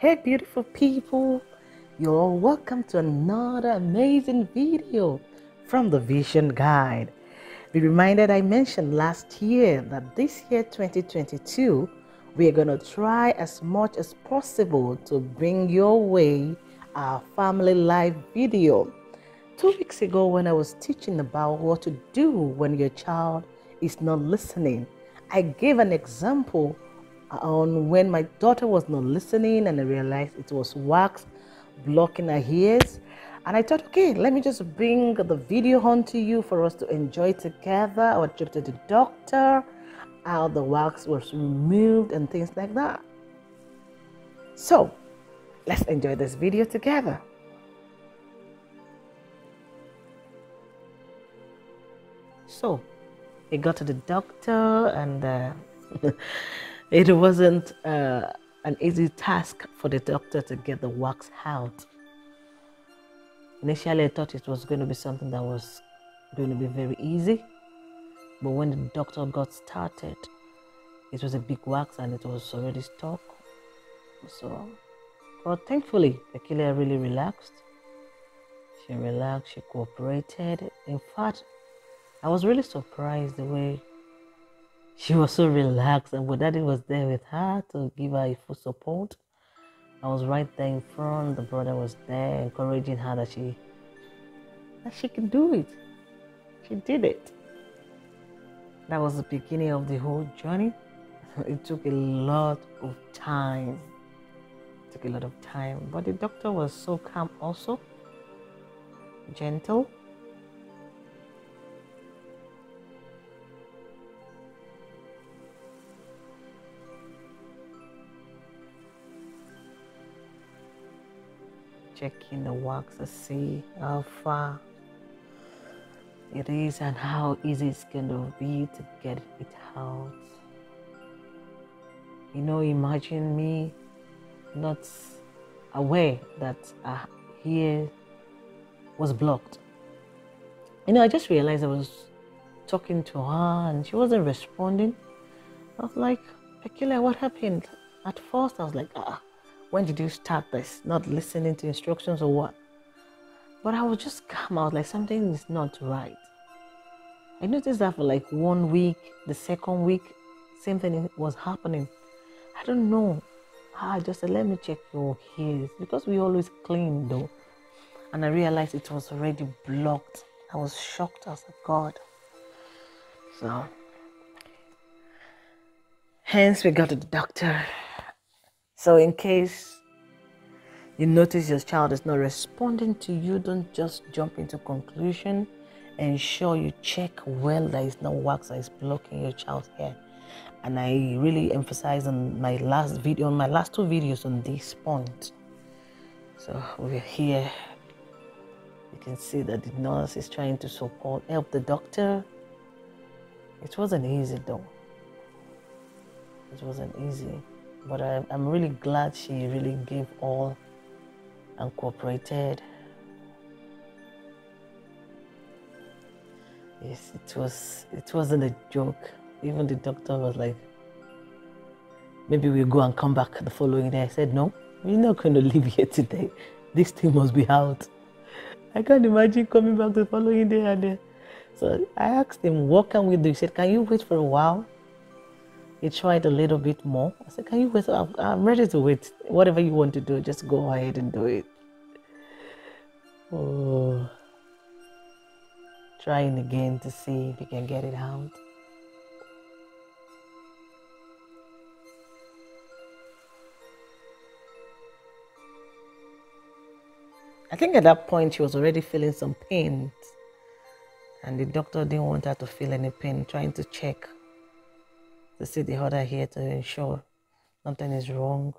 Hey, beautiful people, you're welcome to another amazing video from the Vision Guide. Be reminded I mentioned last year that this year 2022 we are going to try as much as possible to bring your way our family life video. Two weeks ago, when I was teaching about what to do when your child is not listening, I gave an example on when my daughter was not listening and I realized it was wax blocking her ears. And I thought, okay, let me just bring the video home to you for us to enjoy together. Would trip to the doctor, how the wax was removed and things like that. So let's enjoy this video together. So we got to the doctor and uh, it wasn't uh, an easy task for the doctor to get the wax out. Initially, I thought it was going to be something that was going to be very easy. But when the doctor got started, it was a big wax and it was already stuck. So, but thankfully, Peculiar really relaxed. She relaxed, she cooperated. In fact, I was really surprised the way she was so relaxed and but daddy was there with her to give her full support. I was right there in front, the brother was there encouraging her that she that she can do it. She did it. That was the beginning of the whole journey. It took a lot of time. It took a lot of time. But the doctor was so calm also, gentle checking the wax to see how far it is and how easy it's going to be to get it out. You know, imagine me not aware that uh, here was blocked. You know, I just realized I was talking to her and she wasn't responding. I was like, Peculiar, what happened? At first, I was like, ah, when did you start this? Not listening to instructions or what? But I was just. I was like, something is not right. I noticed that for like one week, the second week, same thing was happening. I don't know. I just said, let me check your ears because we always clean though. And I realized it was already blocked. I was shocked. as like, God. So, hence we got to the doctor. So, in case you notice your child is not responding to you, don't just jump into conclusion. Ensure you check well that it's not wax that is blocking your child's hair. And I really emphasize on my last video, on my last two videos on this point. So we're here. You can see that the nurse is trying to support, help the doctor. It wasn't easy though. It wasn't easy. But I, I'm really glad she really gave all and cooperated. Yes, it was it wasn't a joke. Even the doctor was like, maybe we'll go and come back the following day. I said, no, we're not going to leave here today. This thing must be out. I can't imagine coming back the following day and. So I asked him, what can we do? He said, can you wait for a while? He tried a little bit more. I said, Can you wait? I'm ready to wait. Whatever you want to do, just go ahead and do it. Oh. Trying again to see if you can get it out. I think at that point she was already feeling some pain, and the doctor didn't want her to feel any pain, trying to check the other here to ensure nothing is wrong.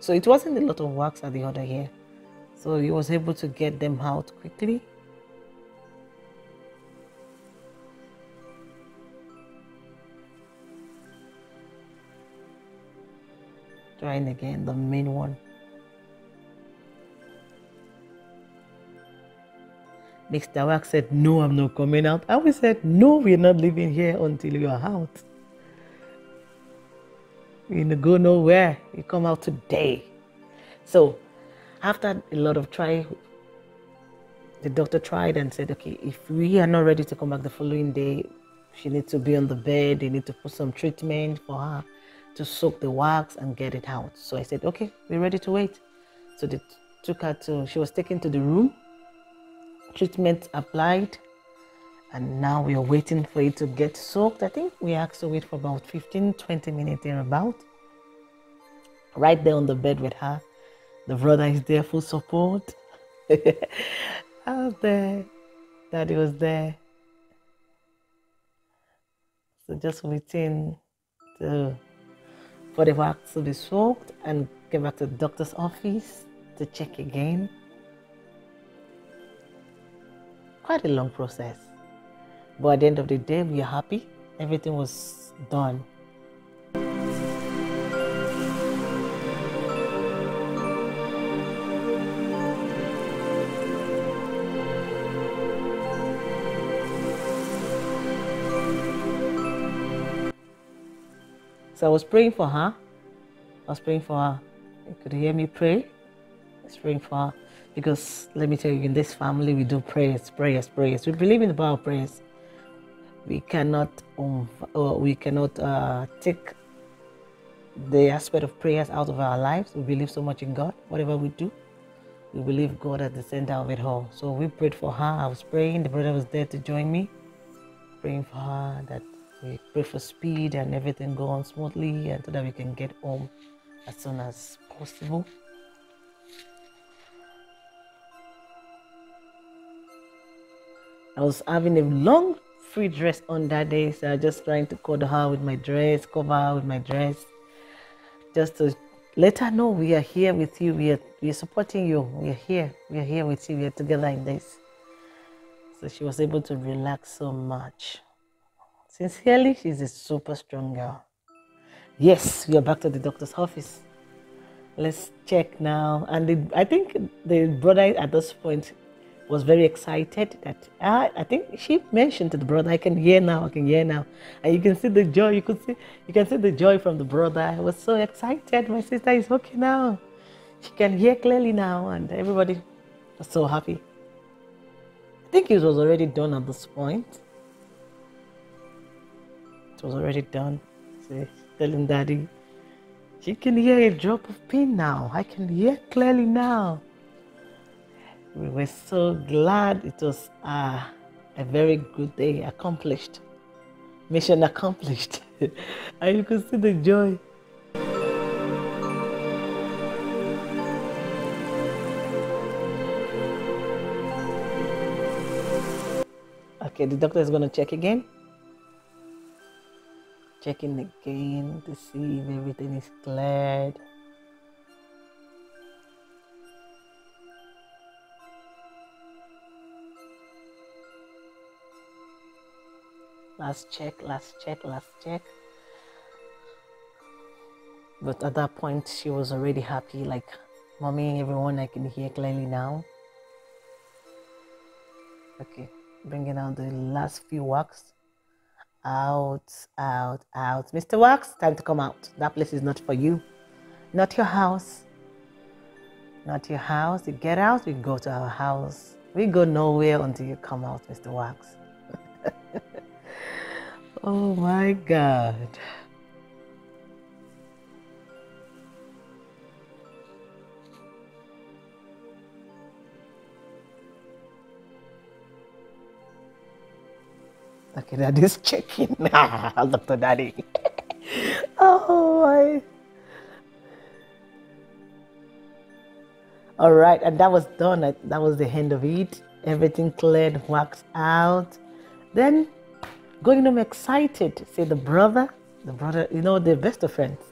So it wasn't a lot of works at the other here. So he was able to get them out quickly Trying again, the main one. Mr. Wax said, No, I'm not coming out. And we said, No, we're not leaving here until you are out. We go nowhere. You come out today. So, after a lot of try, the doctor tried and said, Okay, if we are not ready to come back the following day, she needs to be on the bed. They need to put some treatment for her to soak the wax and get it out. So I said, Okay, we're ready to wait. So they took her to, she was taken to the room treatment applied and now we are waiting for it to get soaked. I think we have to wait for about 15 20 minutes there about. Right there on the bed with her. The brother is there full support. I was there. Daddy was there. So just waiting to, for the wax to be soaked and get back to the doctor's office to check again quite a long process. But at the end of the day, we are happy. Everything was done. So I was praying for her. I was praying for her. You could hear me pray. I was praying for her. Because let me tell you, in this family, we do prayers, prayers, prayers. We believe in the power of prayers. We cannot, um, uh, we cannot uh, take the aspect of prayers out of our lives. We believe so much in God. Whatever we do, we believe God at the center of it all. So we prayed for her. I was praying. The brother was there to join me, praying for her that we pray for speed and everything go on smoothly and so that we can get home as soon as possible. I was having a long free dress on that day, so I was just trying to cover her with my dress, cover her with my dress, just to let her know we are here with you. We are we are supporting you. We are here. We are here with you. We are together in this. So she was able to relax so much. Sincerely, she's a super strong girl. Yes, we are back to the doctor's office. Let's check now. And the, I think the brother at this point was very excited that I, I think she mentioned to the brother, I can hear now, I can hear now. And you can see the joy, you could see you can see the joy from the brother. I was so excited. My sister is okay now. She can hear clearly now and everybody was so happy. I think it was already done at this point. It was already done. See, telling daddy, she can hear a drop of pin now. I can hear clearly now. We were so glad. It was uh, a very good day. Accomplished. Mission accomplished. And you could see the joy. Okay the doctor is going to check again checking again to see if everything is cleared last check, last check, last check. But at that point, she was already happy, like, Mommy, everyone, I can hear clearly now. Okay, bringing out the last few wax. Out, out, out. Mr. Wax, time to come out. That place is not for you. Not your house. Not your house. You get out, we go to our house. We go nowhere until you come out, Mr. Wax. Oh my God. Okay, daddy's checking. Ah, look at daddy. oh my. All right, and that was done. That was the end of it. Everything cleared, waxed out. Then going home excited. See the brother, the brother, you know, the best of friends.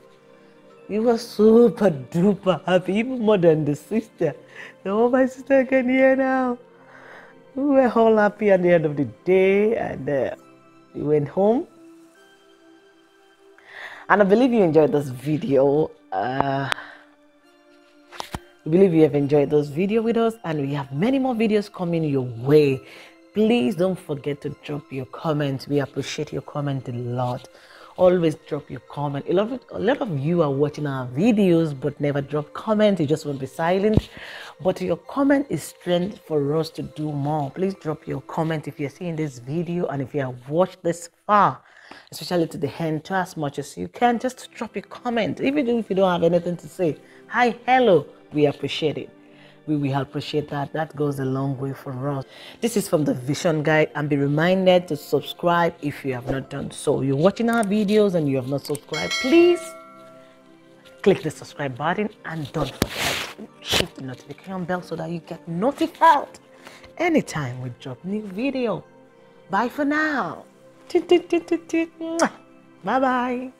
He was super duper happy, even more than the sister. Oh, my sister can hear now. We were all happy at the end of the day, and uh, we went home. And I believe you enjoyed this video. Uh, we believe you have enjoyed this video with us and we have many more videos coming your way. Please don't forget to drop your comments. We appreciate your comment a lot. Always drop your comment. A lot of a lot of you are watching our videos but never drop comment you just won't be silent but your comment is strength for us to do more please drop your comment if you're seeing this video and if you have watched this far especially to the end to as much as you can just drop your comment even if you don't have anything to say hi hello we appreciate it we will appreciate that. That goes a long way for us. This is from the Vision Guide and be reminded to subscribe if you have not done so. You're watching our videos and you have not subscribed, please click the subscribe button and don't forget to hit the notification bell so that you get notified anytime we drop new video. Bye for now. Bye bye.